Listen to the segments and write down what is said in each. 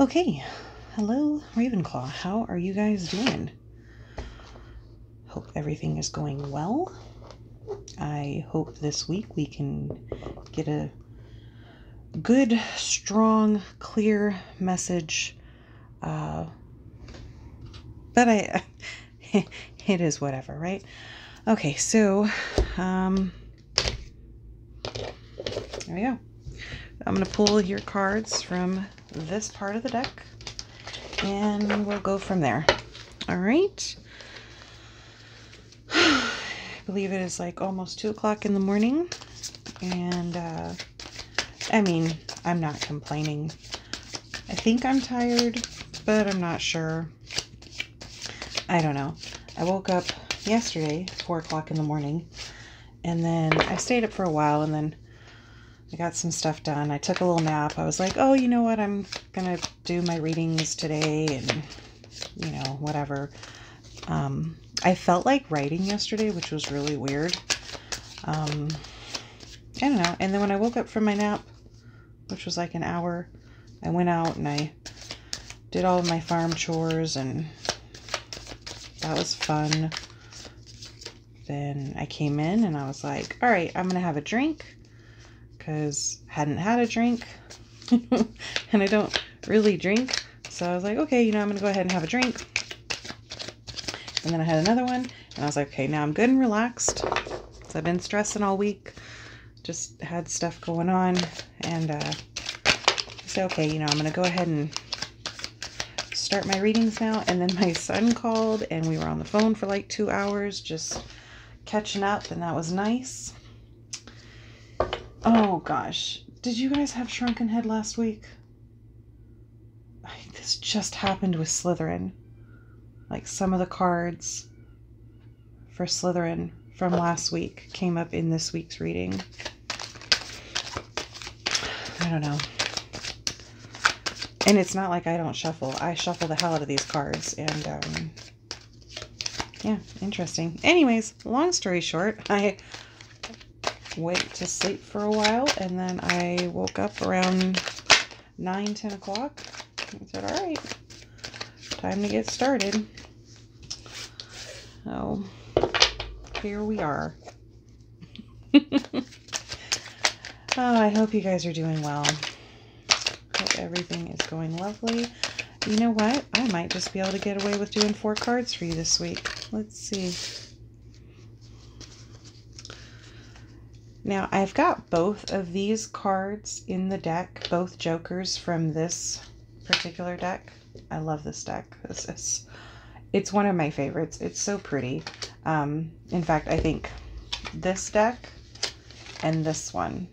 Okay, hello Ravenclaw. How are you guys doing? Hope everything is going well. I hope this week we can get a good, strong, clear message. Uh, but I, it is whatever, right? Okay, so, um, there we go. I'm going to pull your cards from this part of the deck and we'll go from there. All right. I believe it is like almost two o'clock in the morning and, uh, I mean, I'm not complaining. I think I'm tired, but I'm not sure. I don't know. I woke up yesterday, 4 o'clock in the morning, and then I stayed up for a while, and then I got some stuff done. I took a little nap. I was like, oh, you know what? I'm going to do my readings today and, you know, whatever. Um, I felt like writing yesterday, which was really weird. Um, I don't know. And then when I woke up from my nap, which was like an hour, I went out and I did all of my farm chores and that was fun. Then I came in and I was like, all right, I'm going to have a drink because hadn't had a drink and I don't really drink. So I was like, okay, you know, I'm going to go ahead and have a drink. And then I had another one and I was like, okay, now I'm good and relaxed. So I've been stressing all week. Just had stuff going on and uh, okay, you know, I'm going to go ahead and start my readings now. And then my son called and we were on the phone for like two hours just catching up and that was nice. Oh gosh. Did you guys have Shrunken Head last week? This just happened with Slytherin. Like some of the cards for Slytherin from last week came up in this week's reading. I don't know. And it's not like I don't shuffle. I shuffle the hell out of these cards. And, um, yeah, interesting. Anyways, long story short, I went to sleep for a while and then I woke up around 9, 10 o'clock. I said, all right, time to get started. So, here we are. oh, I hope you guys are doing well. Hope everything is going lovely. You know what? I might just be able to get away with doing four cards for you this week. Let's see. Now, I've got both of these cards in the deck, both jokers from this particular deck. I love this deck. This is, it's one of my favorites. It's so pretty. Um, in fact, I think this deck and this one,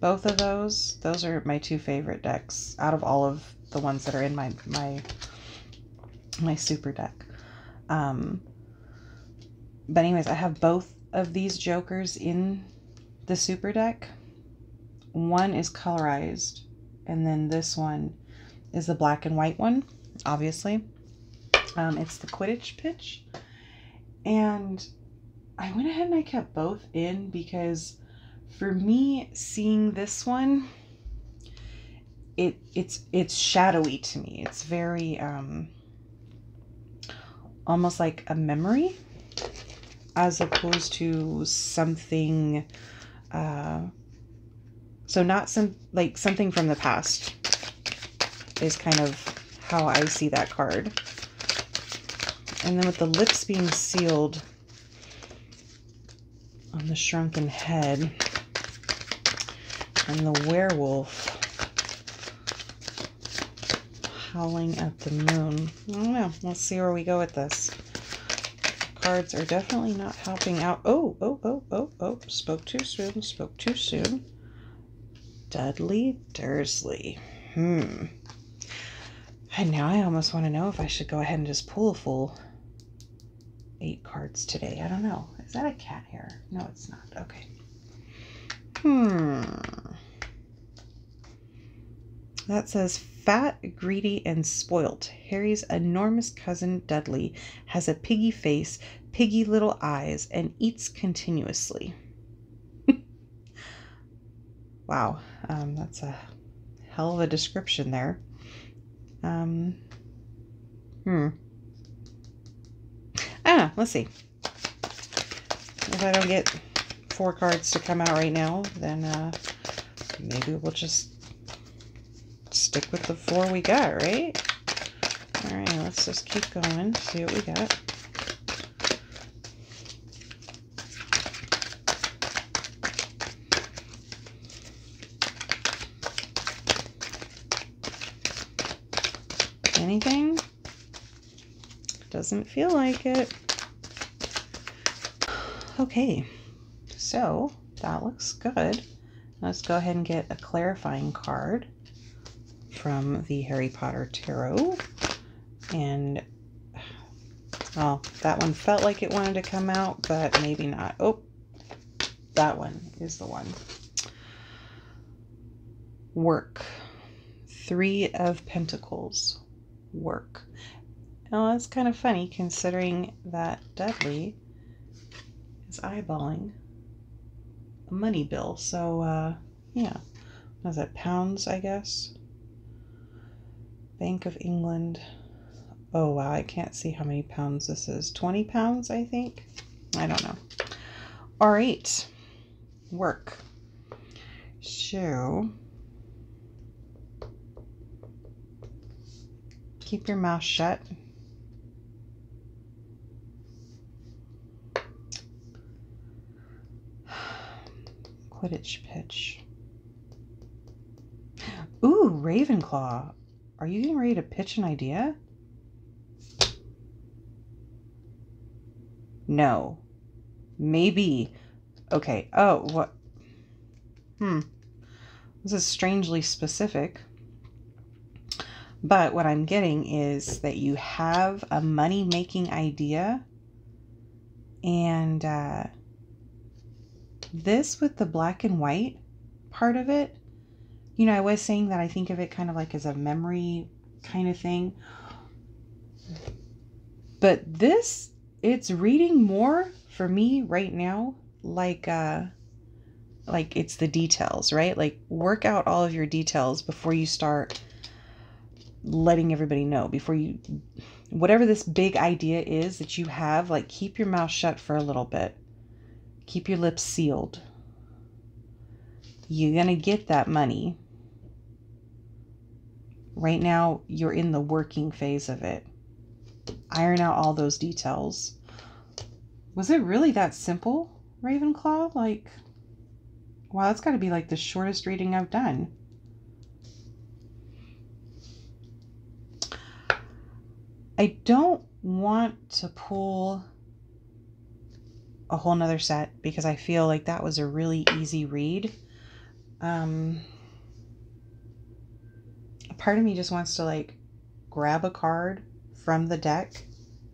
both of those, those are my two favorite decks out of all of the ones that are in my, my, my super deck. Um, but anyways, I have both of these jokers in the super deck. One is colorized, and then this one is the black and white one, obviously. Um, it's the Quidditch pitch. And I went ahead and I kept both in because for me, seeing this one, it it's it's shadowy to me. It's very um almost like a memory as opposed to something uh so not some like something from the past is kind of how I see that card. And then with the lips being sealed on the shrunken head and the werewolf howling at the moon. I don't know. Let's see where we go with this. Cards are definitely not helping out. Oh, oh, oh, oh, oh. Spoke too soon. Spoke too soon. Dudley Dursley. Hmm. And now I almost want to know if I should go ahead and just pull a full eight cards today. I don't know. Is that a cat hair? No, it's not. Okay. Hmm. That says fat, greedy, and spoilt. Harry's enormous cousin Dudley has a piggy face, piggy little eyes, and eats continuously. wow, um, that's a hell of a description there. Um, hmm. Ah, let's see. If I don't get four cards to come out right now, then uh, maybe we'll just stick with the four we got, right? All right, let's just keep going, see what we got. Anything? Doesn't feel like it. Okay, so that looks good. Let's go ahead and get a clarifying card from the Harry Potter Tarot. And, well, that one felt like it wanted to come out, but maybe not. Oh, that one is the one. Work. Three of Pentacles. Work. Now, that's kind of funny considering that Dudley is eyeballing a money bill. So, uh, yeah. Was that pounds, I guess? Bank of England. Oh, wow. I can't see how many pounds this is. 20 pounds, I think? I don't know. All right. Work. So, keep your mouth shut. Quidditch pitch. Ooh, Ravenclaw. Are you getting ready to pitch an idea? No. Maybe. Okay. Oh, what? Hmm. This is strangely specific. But what I'm getting is that you have a money making idea and uh, this with the black and white part of it, you know, I was saying that I think of it kind of like as a memory kind of thing. But this, it's reading more for me right now, like, uh, like it's the details, right? Like work out all of your details before you start letting everybody know, before you, whatever this big idea is that you have, like keep your mouth shut for a little bit Keep your lips sealed. You're going to get that money. Right now, you're in the working phase of it. Iron out all those details. Was it really that simple, Ravenclaw? Like, wow, that's got to be like the shortest reading I've done. I don't want to pull a whole nother set because I feel like that was a really easy read. Um, part of me just wants to like grab a card from the deck,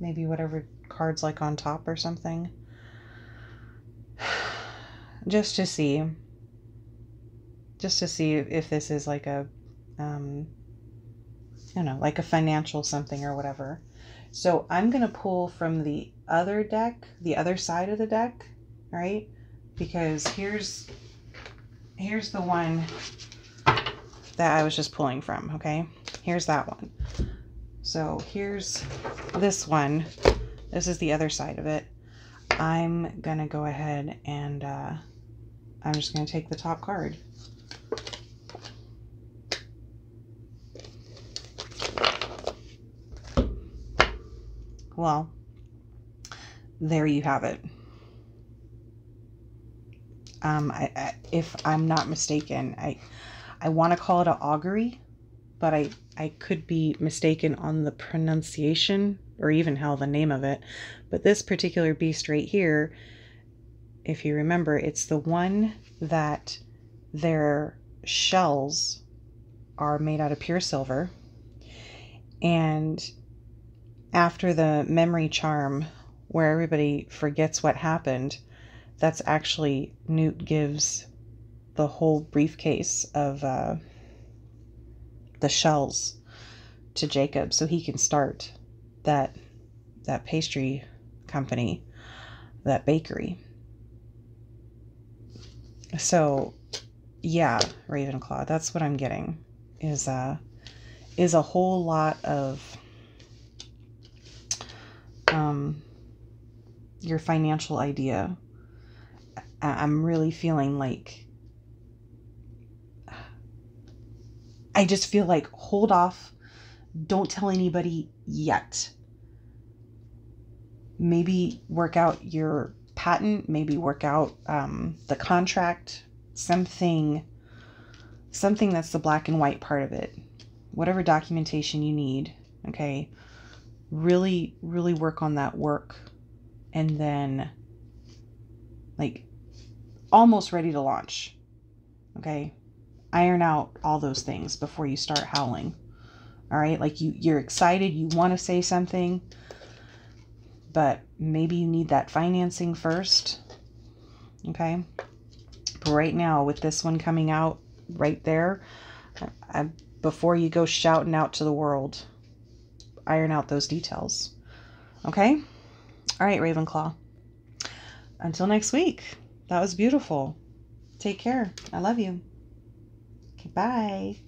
maybe whatever cards like on top or something, just to see, just to see if this is like a, um, you know, like a financial something or whatever. So I'm going to pull from the other deck, the other side of the deck, right? Because here's here's the one that I was just pulling from, okay? Here's that one. So here's this one. This is the other side of it. I'm going to go ahead and uh, I'm just going to take the top card. Well, there you have it. Um, I, I, if I'm not mistaken, I I want to call it an augury, but I I could be mistaken on the pronunciation or even how the name of it. But this particular beast right here, if you remember, it's the one that their shells are made out of pure silver. And after the memory charm where everybody forgets what happened, that's actually Newt gives the whole briefcase of uh, the shells to Jacob so he can start that that pastry company, that bakery. So, yeah, Ravenclaw, that's what I'm getting is uh is a whole lot of um, your financial idea. I'm really feeling like I just feel like hold off, don't tell anybody yet. Maybe work out your patent, maybe work out um, the contract, something, something that's the black and white part of it. Whatever documentation you need, okay. Really, really work on that work, and then, like, almost ready to launch. Okay, iron out all those things before you start howling. All right, like you you're excited, you want to say something, but maybe you need that financing first. Okay? But right now with this one coming out right there, I, before you go shouting out to the world, iron out those details. Okay? All right, Ravenclaw. Until next week. That was beautiful. Take care. I love you. Bye.